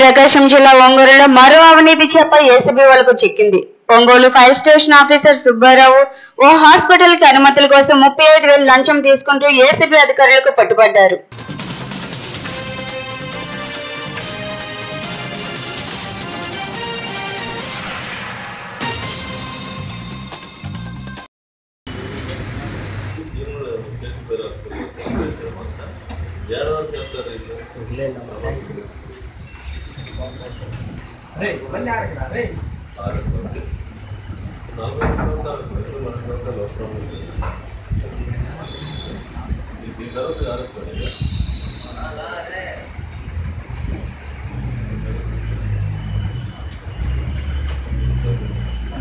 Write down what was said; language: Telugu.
ప్రకాశం జిల్లా ఒంగోలులో మరో అవినీతి చేప ఏసీబీ వాళ్ళకు చిక్కింది. Ongole fire station officer Subbarao ఓ హాస్పిటల్కి అనుమతుల కోసం ముప్పై ఐదు వేలు లంచం తీసుకుంటూ ఏసీబీ అధికారులకు పట్టుబడ్డారు. దీని తర్వాత